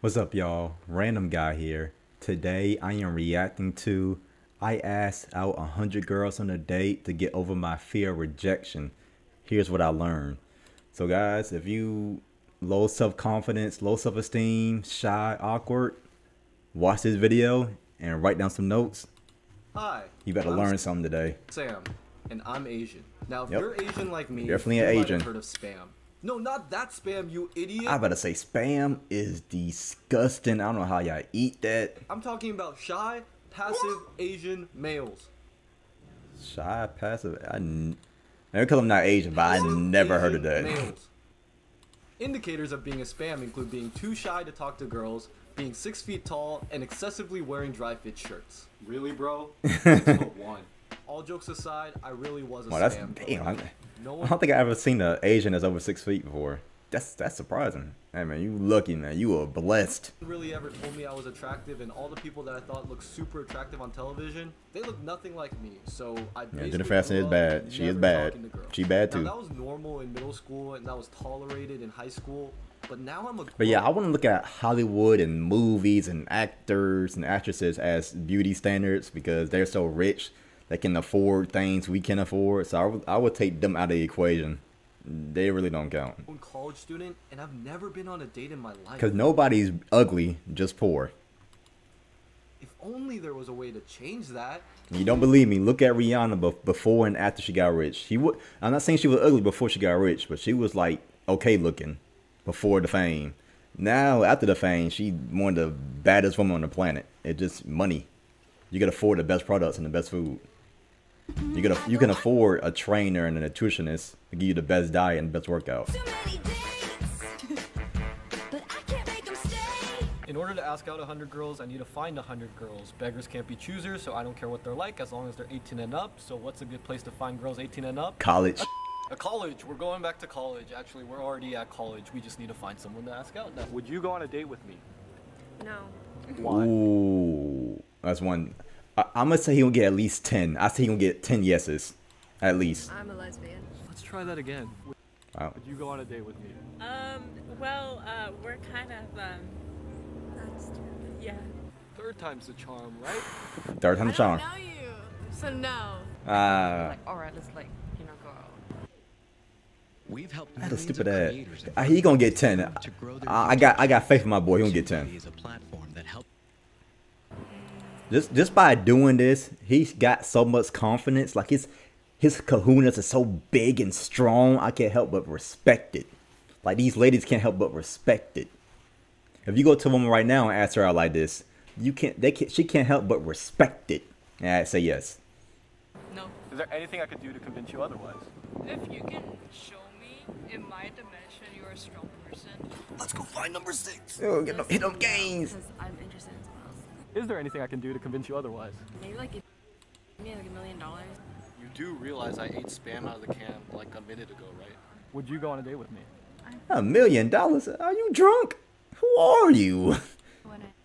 What's up, y'all? Random guy here. Today I am reacting to I asked out 100 girls on a date to get over my fear of rejection. Here's what I learned. So, guys, if you low self confidence, low self esteem, shy, awkward, watch this video and write down some notes. Hi. You better learn something today. Sam, and I'm Asian. Now, if Yep. you're Asian like me, Definitely an Asian. heard of spam. No, not that spam, you idiot. I better say spam is disgusting. I don't know how y'all eat that. I'm talking about shy, passive Asian males. Shy, passive. I n- never call them not Asian, but I Passive never heard of that. Males. Indicators of being a spam include being too shy to talk to girls, being six feet tall, and excessively wearing dry fit shirts. Really, bro? Six foot one. All jokes aside, I really was a Well, that's damn. I, No I don't think I ever seen an Asian that's over six feet before. That's that's surprising. Hey man, you lucky man. You are blessed. really ever told me I was attractive, and all the people that I thought looked super attractive on television, they look nothing like me. So I Yeah, Jennifer Aniston is bad. She is bad. talking to girls. She bad Now, too. that was normal in middle school, and that was tolerated in high school. But now I'm a. But yeah, I want to look at Hollywood and movies and actors and actresses as beauty standards because they're so rich, they can afford things we can afford. So I would, I would take them out of the equation. They really don't count. I'm a college student, and I've never been on a date in my life. Because nobody's ugly, just poor. If only there was a way to change that. You don't believe me? Look at Rihanna bef- before and after she got rich. She would. I'm not saying she was ugly before she got rich, but she was like okay looking before the fame. Now after the fame, she one of the baddest women on the planet. It just money. You can afford the best products and the best food. You can you can afford a trainer and a nutritionist to give you the best diet and best workout. Too many dates, but I can't make 'em stay. In order to ask out 100 girls, I need to find 100 girls. Beggars can't be choosers, so I don't care what they're like as long as they're 18 and up. So, what's a good place to find girls 18 and up? College. A college. We're going back to college. Actually, we're already at college. We just need to find someone to ask out. That's Would you go on a date with me? No. Why? Ooh, that's one. I, I'm gonna say he'll get at least ten. I say he'll get ten yeses, at least. I'm a lesbian. Let's try that again. Wow. Would you go on a date with me? Um, well, uh, we're kind of, um, That's true. yeah. Third time's the charm, right? Third time I the don't charm. know you, so no. Ah. Like, alright, let's like, you know, go out. We've helped That's a stupid of ass. Uh, he gonna get 10. to grow their I, I got I got faith in my boy. He gonna get 10. is a platform that helps Just just by doing this, he's got so much confidence. Like his his kahunas are so big and strong. I can't help but respect it. Like these ladies can't help but respect it. If you go to a woman right now and ask her out like this, you can't. They can't. She can't help but respect it. And I say yes. No. Is there anything I could do to convince you otherwise? If you can show me in my dimension you're a strong person, Let's go find number six. Oh, get them, hit them games. Because I'm interested in someone else. Is there anything I can do to convince you otherwise? Maybe like give me like a million dollars. You do realize I ate spam out of the can like a minute ago, right? Would you go on a date with me? A million dollars? Are you drunk? Who are you?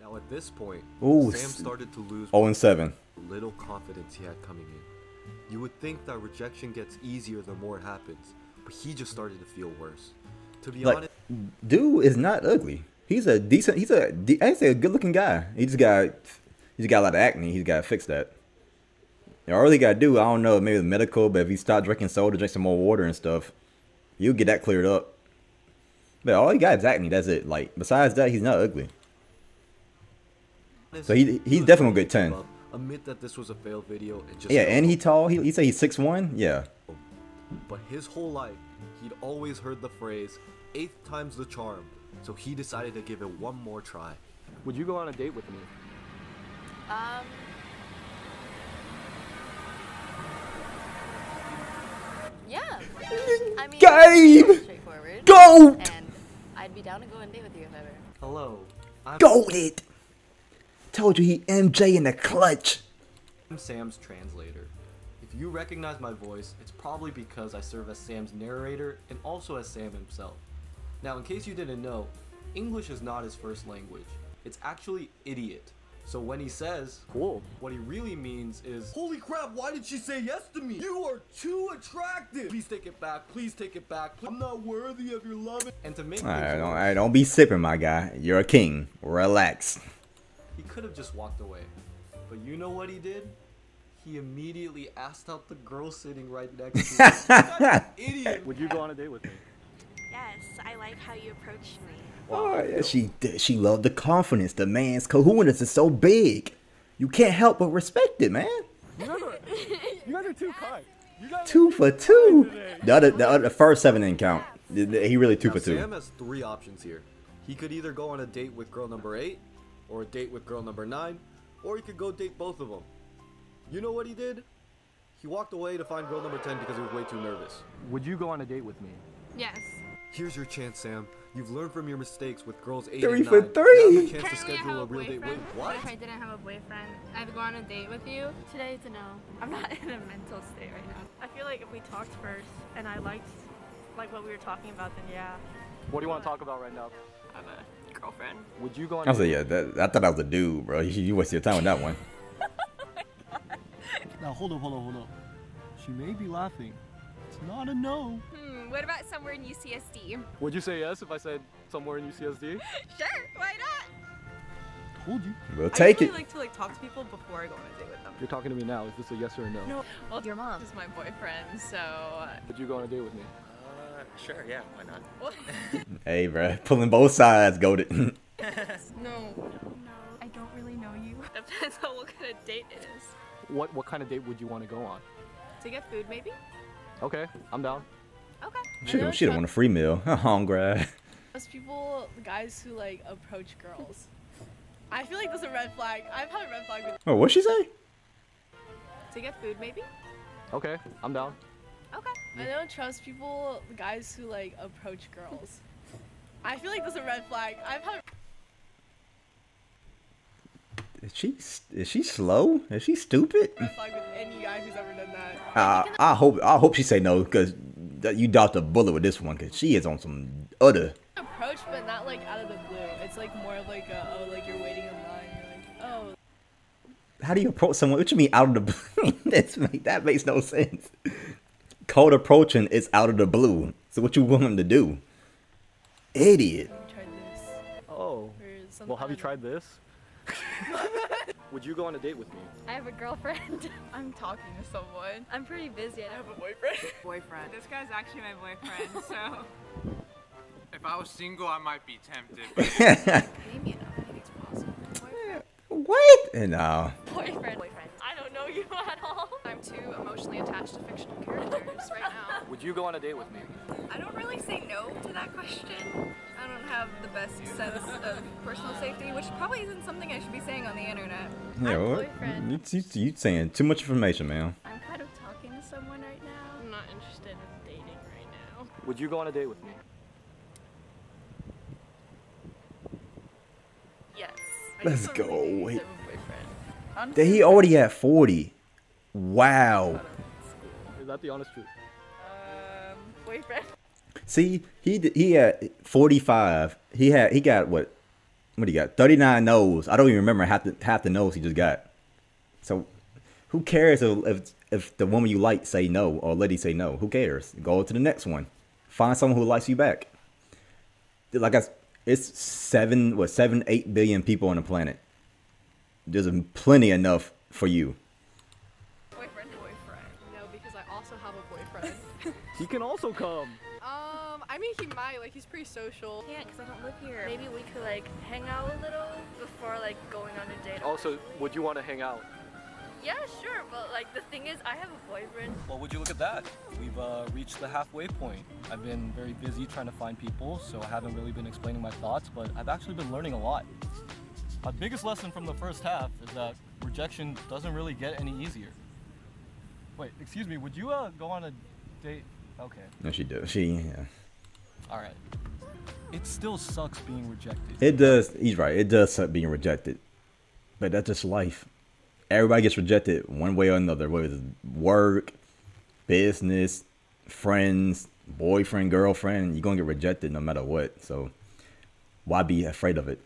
Now at this point, Ooh, Sam started to lose Oh and seven. little confidence he had coming in. You would think that rejection gets easier the more it happens, but he just started to feel worse. To be Like, honest, dude is not ugly. He's a decent. He's a. I'd say a good-looking guy. He just got. He's got a lot of acne. He's got to fix that. And all he got to do, I don't know, maybe the medical, but if he stop drinking soda, drink some more water and stuff, you'll get that cleared up. But all he got is acne. That's it. Like besides that, he's not ugly. So he- he's definitely get to 10. Admit that this was a failed video and just Yeah, and he tall. He he say he's six one. Yeah. But his whole life, he'd always heard the phrase eighth time's the charm. So he decided to give it one more try. Would you go on a date with me? um. Yeah. I mean, Gabe! pretty straightforward. Goat! And I'd be down to go on a date with you if ever. Hello, I'm, Goated. Told you he MJ in the clutch. I'm Sam's translator. If you recognize my voice, it's probably because I serve as Sam's narrator and also as Sam himself. Now, in case you didn't know, English is not his first language. It's actually idiot. So when he says Cool. what he really means is, Holy crap, why did she say yes to me? You are too attractive. Please take it back. Please take it back. I'm not worthy of your love. And to make All right, things don't, all right, don't be sipping, my guy. You're a king. Relax. he could have just walked away. But you know what he did? He immediately asked out the girl sitting right next to him. That idiot. Would you go on a date with me? Yes, I like how you approached me. Oh, yeah, she she loved the confidence. The man's kahoonas is so big. You can't help but respect it, man. You guys are, you guys are too kind. Two for two. The other, the, other, the first seven didn't count. He really two Now, for two. Sam has three options here. He could either go on a date with girl number eight, or a date with girl number nine, or he could go date both of them. You know what he did? He walked away to find girl number 10 because he was way too nervous. Would you go on a date with me? Yes. Here's your chance, Sam. You've learned from your mistakes with girls 8 Three and for 9. three. Now's the chance to Currently, schedule a a real date. Wait, what? If I didn't have a boyfriend, I'd go on a date with you. Today's a no. I'm not in a mental state right now. I feel like if we talked first and I liked like what we were talking about, then yeah, What do you want to talk about right now? I have a girlfriend. Would you go on I a was like, yeah, that, I thought I was a dude, bro. You, you wasted your time with that one. Now hold up, hold up, hold up. She may be laughing. It's not a no. Hmm, what about somewhere in UCSD? Would you say yes if I said somewhere in UCSD? Sure, why not? Told you. We'll take it. I it. usually like to like talk to people before I go on a date with them. You're talking to me now. Is this a yes or a no? No, well, Your mom. is my boyfriend, so Would you go on a date with me? Uh, sure, yeah, why not? Hey, bro, pulling both sides, goated. no. No, I don't really know you. Depends on what kind of date it is. What what kind of date would you want to go on? To get food, maybe. Okay, I'm down. Okay. she don't, she don't want a free meal. Hungry. Those people, guys who like approach girls. I feel like that's a red flag. I've had a red flag with Oh, what'd she say? To get food, maybe. Okay, I'm down. Okay. I don't trust people, guys who like approach girls. I feel like that's a red flag. I've had Is she is she slow? Is she stupid? red flag with any guy who's ever done that. Uh, I hope I hope she say no because you dodged a bullet with this one because she is on some other. Approach, but not like out of the blue. It's like more of like a, oh, like you're waiting in line. You're like, oh, How do you approach someone? What you mean out of the blue? That's make, that makes no sense. Cold approaching is out of the blue. So what you want him to do? Idiot. have you tried this? Oh. Well, have you tried this? Would you go on a date with me? I have a girlfriend. I'm talking to someone. I'm pretty busy. I I have a boyfriend. Boyfriend. This guy's actually my boyfriend, so. If I was single, I might be tempted. But Maybe enough. I think it's possible. what? And uh, boyfriend. Boyfriend. I don't know you at all. I'm too emotionally attached to fictional characters right now. Would you go on a date with me? I don't really say no to that question. I don't have the best sense of personal safety, which probably isn't something I should be saying on the internet. yeah, I'm what? boyfriend. You, you, you saying too much information, man. I'm kind of talking to someone right now. I'm not interested in dating right now. Would you go on a date with me? Yes. Let's go. Wait. Boyfriend. That he already at forty. Wow. Is that the honest truth? Um, boyfriend. See, he he had forty five. He had he got what? What he got? Thirty nine no's. I don't even remember half the half the no's he just got. So, who cares if if, if the woman you like say no or lady say no? Who cares? Go to the next one. Find someone who likes you back. Like I, s- it's seven what seven eight billion people on the planet. There's plenty enough for you. Boyfriend. Boyfriend. No, because I also have a boyfriend. He can also come. um, I mean, he might. Like, he's pretty social. Can't because I don't live here. Maybe we could like hang out a little before like going on a date. Also, would you want to hang out? Yeah, sure. But like the thing is, I have a boyfriend. Well, would you look at that? We've uh, reached the halfway point. I've been very busy trying to find people, so I haven't really been explaining my thoughts, but I've actually been learning a lot. My biggest lesson from the first half is that rejection doesn't really get any easier. Wait, excuse me, would you uh, go on a date? Okay, No, she does. She. Yeah. alright. It still sucks being rejected. It does. He's right. It does suck being rejected, but that's just life. Everybody gets rejected one way or another. Whether it's work, business, friends, boyfriend, girlfriend, you're gonna get rejected no matter what. So, why be afraid of it?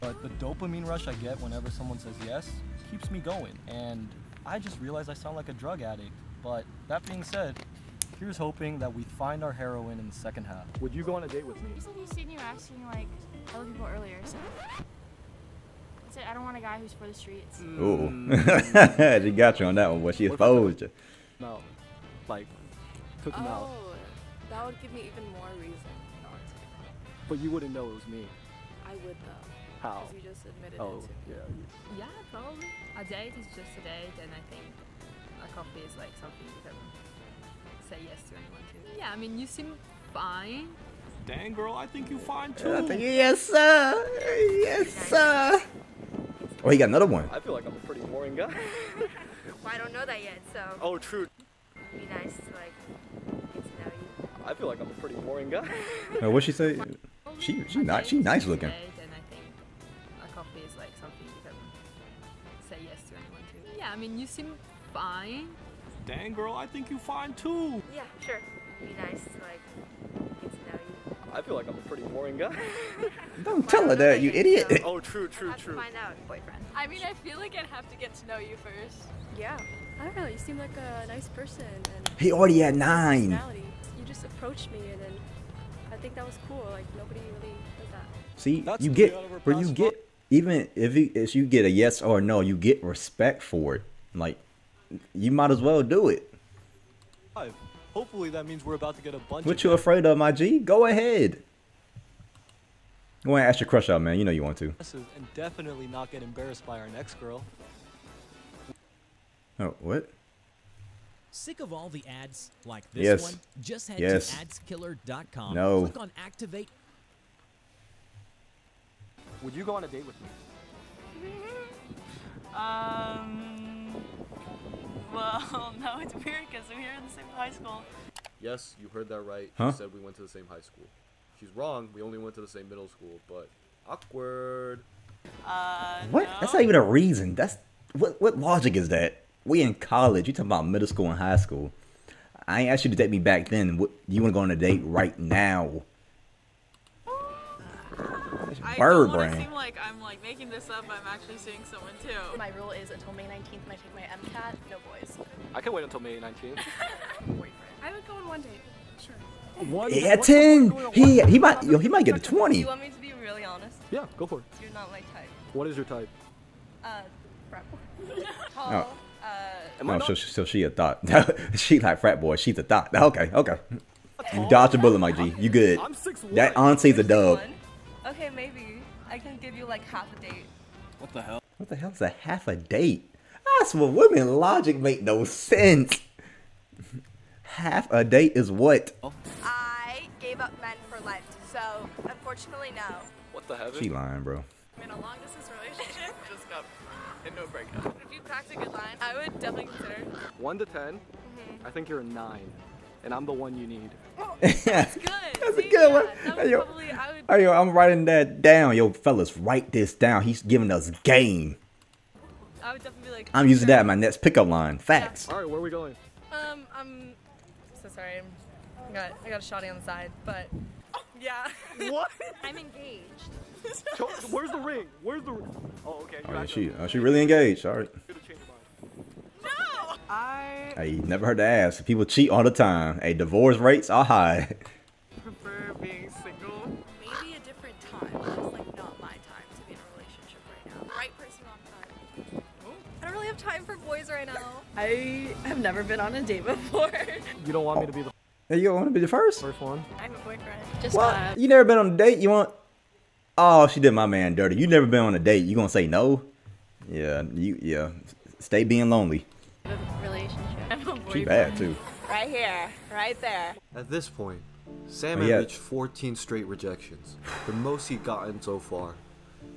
But the dopamine rush I get whenever someone says yes keeps me going. And I just realized I sound like a drug addict. But that being said, here's hoping that we find our heroine in the second half. Would you go on a date with me? You said you seen you asking like other people earlier, so. I said I don't want a guy who's for the streets. Ooh. Hmm. she got you on that one, but she What if exposed you. No. Like, took him out. Oh, that would give me even more reason not to. But you wouldn't know it was me. I would though. How? Because you just admitted Oh, it to me. yeah. Yeah, probably. A date is just a date, and I think a coffee is like something you can say yes to anyone to. Yeah, I mean, you seem fine. Dang, girl, I think you're fine I too. think, yes, sir. Yes, sir. Oh, he got another one. I feel like I'm a pretty boring guy. Well, I don't know that yet, so oh, true. it'd be nice to like get to know you. I feel like I'm a pretty boring guy. Uh, what she say? She she not she nice looking. Yeah, I mean, you seem fine. Dang, girl, I think you're fine too. Yeah, sure. It'd be nice to like get to know you. I feel like I'm a pretty boring guy. Don't tell her that, you idiot. oh, true, true, Have to true. find out, boyfriend. I mean, I feel like I'd have to get to know you first. Yeah. I don't know. You seem like a nice person and He already had nine. You just approached me and then I think that was cool. Like nobody really does that. See, That's you get out where you past get even if you if you get a yes or no, you get respect for it. Like you might as well do it. Hopefully that means we're about to get a bunch What of you afraid of, my G? Go ahead. Go ahead and ask your crush out, man. You know you want to. yeses and definitely not get embarrassed by our next girl. Oh, what? Sick of all the ads like this Yes. one? Just head Yes. to adskiller.com. No. Click on activate. Would you go on a date with me? Um. Well, no, it's weird because we're in the same high school. Yes, you heard that right. Huh? She said we went to the same high school. She's wrong. We only went to the same middle school, but awkward. Uh. What? That's not even a reason. That's what what logic is that? We in college. You talking about middle school and high school. I ain't asked you to date me back then. What you want to go on a date right now? I Bird don't want to brain. seem like I'm like making this up. I'm actually seeing someone too. My rule is until May 19th when I take my MCAT, no boys. I can wait until May 19th. I would go on one date. Sure. One. He had ten. He he might yo he might get a twenty. You want me to be really honest? Yeah, go for it. You're not my type. What is your type? Uh, frat boy. Tall. Oh. Uh, Am I Oh, not? so so she a thought. she like frat boy. She's a thought. Okay, okay. You dodged a bullet, my G. You good? I'm 6'1". That auntie's a dub. One. Okay, maybe I can give you like half a date. What the hell? What the hell is a half a date? That's what women logic make no sense. Half a date is what? Oh. I gave up men for Lent, so unfortunately, no. What the heaven? She lying, bro. I'm in a long distance relationship. Just got and no breakup. If you cracked a good line, I would definitely consider. One to 10 mm-hmm. I think you're a nine, and I'm the one you need. That's good. That's a good one. Hey, yo, hey, yo, I'm writing that down. Yo, fellas, write this down. He's giving us game. I would definitely be like. I'm using that in my next pickup line. Facts. All right, where are we going? Um, I'm so sorry. I got I got a shotty on the side, but yeah. What? I'm engaged. Where's the ring? Where's the ring? Oh, okay. Oh, she, oh, she really engaged. All right. No. I Hey, never heard the ask. People cheat all the time. Hey, divorce rates are high. prefer being single. Maybe a different time. It's like not my time to be in a relationship right now. Right person, wrong time. I don't really have time for boys right now. I have never been on a date before. You don't want me to be the Hey, you want to be the first? first one? I have a boyfriend. Just What? uh, You never been on a date? You want? Oh, she did my man dirty. You never been on a date? You gonna say no? Yeah, you yeah. Stay being lonely. She bad too. Right here, right there. At this point, Sam had yeah. reached 14 straight rejections, the most he'd gotten so far.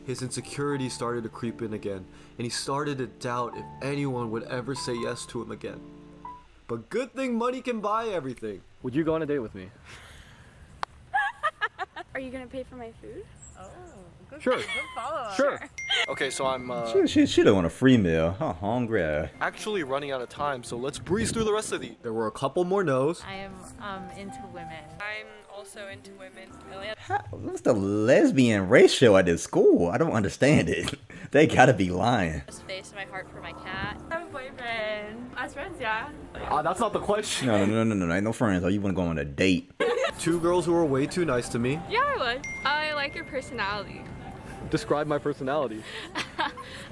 His insecurity started to creep in again, and he started to doubt if anyone would ever say yes to him again. But good thing money can buy everything. Would you go on a date with me? Are you gonna pay for my food? Oh, good, Sure. good follow up. Sure. Okay, so I'm uh, She she should have want a free meal. Huh, hungry. actually running out of time, so let's breeze through the rest of the. There were a couple more no's. I am um into women. I'm also into women. Really? What's the lesbian ratio at this school? I don't understand it. They gotta be lying. Space in my heart for my cat. I have a boyfriend. As friends, yeah. Ah, that's not the question. No, no, no, no, no, no. Ain't no friends. Oh, you wanna go on a date? Two girls who are way too nice to me. Yeah, I would. I like your personality. Describe my personality.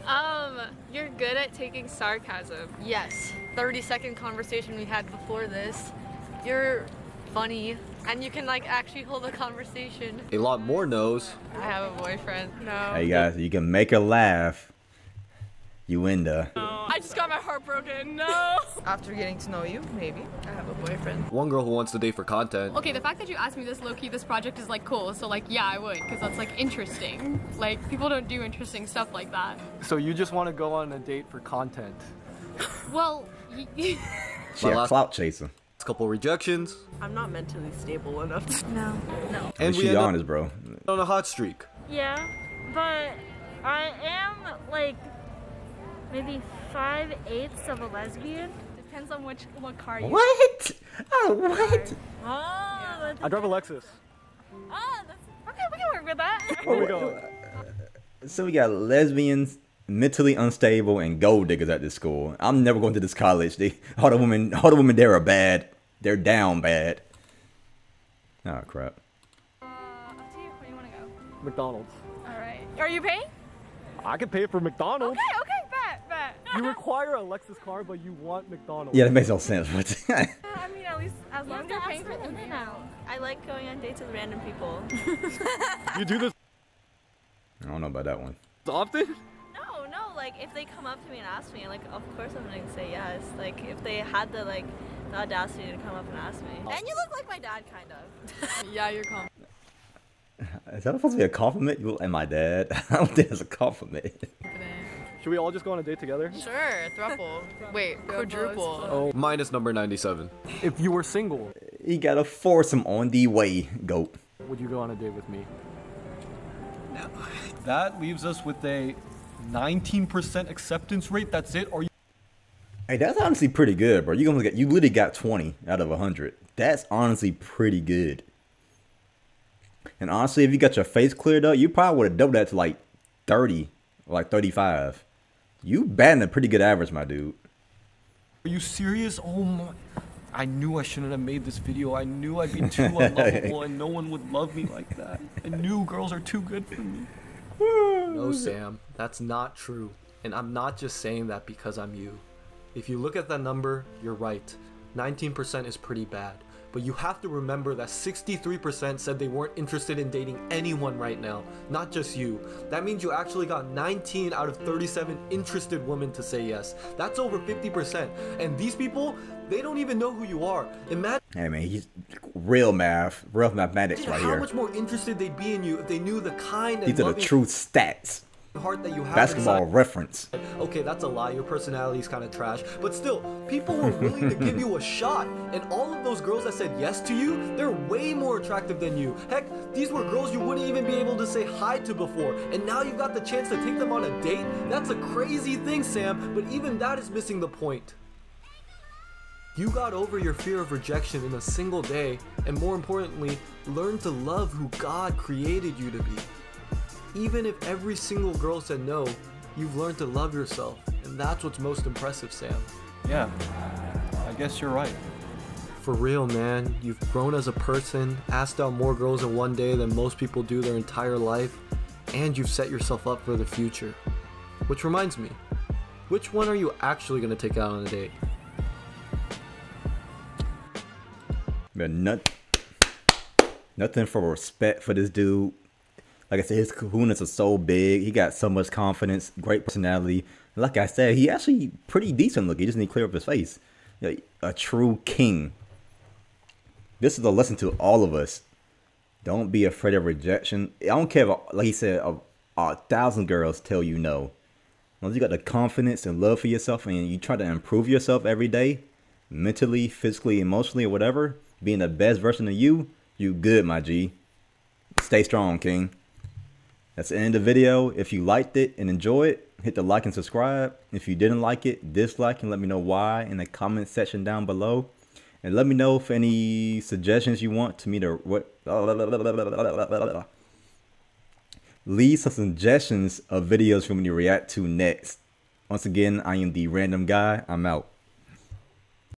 Um, you're good at taking sarcasm. Yes. 30 second conversation we had before this. You're funny and you can like actually hold a conversation. A lot more knows. I have a boyfriend. No. Hey guys, you can make her laugh. You in the. I just got my heart broken. No. After getting to know you, maybe. I have a boyfriend. One girl who wants to date for content. Okay, the fact that you asked me this low key, this project is like cool. So like, yeah, I would, because that's like interesting. Like people don't do interesting stuff like that. So you just want to go on a date for content? Well, y- She a clout chaser. Couple rejections. I'm not mentally stable enough to. No. No. And we she honest, bro. on a hot streak. Yeah, but I am like maybe five eighths of a lesbian. Depends on which what car you. What? Oh, what? Oh, that's I drive a Lexus. oh, that's okay. We can work with that. Where we go? So we got lesbians, mentally unstable, and gold diggers at this school. I'm never going to this college. They all the women, all the women there are bad. They're down bad. Oh crap. Uh, up to you. Where do you want to go? McDonald's. All right. Are you paying? I can pay for McDonald's. Okay. Okay. Bet. Bet. You require a Lexus car, but you want McDonald's. Yeah, that makes no sense. But uh, I mean, at least as long as you're paying for the now. I like going on dates with random people. You do this I don't know about that one. often? No, no, like if they come up to me and ask me, like of course I'm gonna say yes. Like if they had the like the audacity to come up and ask me. And you look like my dad, kind of. yeah, you're calm. Is that supposed to be a compliment? You and my dad? I don't think it's a compliment. Should we all just go on a date together? Sure. Thruple. Wait. Quadruple. Oh, minus number 97. If you were single, You gotta force him on the way, goat. would you go on a date with me? No. That leaves us with a 19% acceptance rate. That's it. Or you Hey, that's honestly pretty good, bro. You gonna get you literally got 20 out of 100. That's honestly pretty good. And honestly, if you got your face cleared up, you probably would have doubled that to like 30 like 35. You batting a pretty good average, my dude. Are you serious? Oh my. I knew I shouldn't have made this video. I knew I'd be too unlovable and no one would love me like that. I knew girls are too good for me. No, Sam, that's not true. And I'm not just saying that because I'm you. If you look at that number, you're right. 19% is pretty bad. But you have to remember that 63% said they weren't interested in dating anyone right now, not just you. That means you actually got 19 out of 37 interested women to say yes. That's over 50%. And these people, they don't even know who you are. Imagine Hey man, he's real math, real mathematics right how here. much more interested they'd be in you if they knew the kind These are the true stats. Heart that you have Basketball inside. reference. Okay, that's a lie. Your personality is kind of trash. But still, people were willing to give you a shot. And all of those girls that said yes to you, they're way more attractive than you. Heck, these were girls you wouldn't even be able to say hi to before. And now you've got the chance to take them on a date? That's a crazy thing, Sam. But even that is missing the point. You got over your fear of rejection in a single day, and more importantly, learned to love who God created you to be. Even if every single girl said no, you've learned to love yourself, and that's what's most impressive, Sam. Yeah, I guess you're right. For real, man, you've grown as a person, asked out more girls in one day than most people do their entire life, and you've set yourself up for the future. Which reminds me, which one are you actually gonna take out on a date? But not, nothing for respect for this dude. Like I said, his kahunas are so big. He got so much confidence, great personality. Like I said, he actually pretty decent looking. He just need to clear up his face. Yeah, A true king. This is a lesson to all of us. Don't be afraid of rejection. I don't care if, like he said, a, a thousand girls tell you no. As you got the confidence and love for yourself and you try to improve yourself every day, mentally, physically, emotionally, or whatever, being the best version of you, you good, my G. Stay strong, King. That's the end of the video. If you liked it and enjoy it, hit the like and subscribe. If you didn't like it, dislike and let me know why in the comment section down below. And let me know if any suggestions you want to me to what leave some suggestions of videos for me to react to next. Once again, I am the random guy. I'm out.